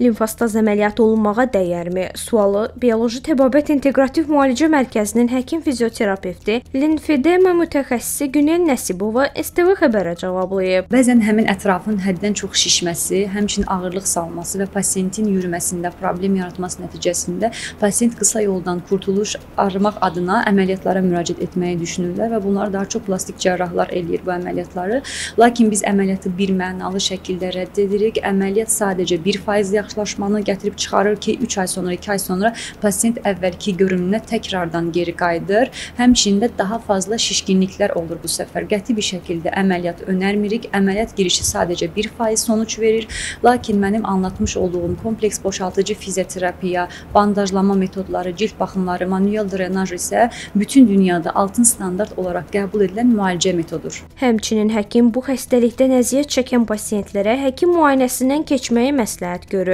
Limfostaz əməliyyatı olunmağa dəyərmi? Sualı Bioloji Təbabət İnteqrativ Müalicə Mərkəzinin həkim fizioterapevti, limfedema mütəxəssisi Günel Nəsibova STV xəbərə cavablayıb. Bəzən həmin ətrafın həddən çox şişməsi, həmçinin ağırlıq salması və pasiyentin yürüməsində problem yaratması nəticəsində pasiyent qısa yoldan qurtuluş arımaq adına əməliyyatlara müraciət etməyi düşünürlər və bunlar daha çox plastik cərrahlar eləyir bu əməliyyatları. Lakin biz əməliyyatı bir mənalı şəkildə rədd edirik. Əməliyyat sadəcə 1% yaxşılaşmanı gətirib çıxarır ki, 3 ay sonra, 2 ay sonra pasiyent əvvəlki görünümünə təkrardan geri qayıdır. Həmçinin də daha fazla şişkinliklər olur bu səfər. Qəti bir şəkildə əməliyyat önərmirik. Əməliyyat girişi sadəcə 1% sonuç verir. Lakin mənim anlatmış olduğum kompleks boşaltıcı fizioterapiya, bandajlama metodları, cilt baxımları, manuel drenaj isə bütün dünyada altın standart olaraq qəbul edilən müalicə metodudur. Həmçinin həkim bu xəstəlikdən əziyyət çəkən pasiyentlərə həkim müayinəsindən keçməyi məsləhət görür.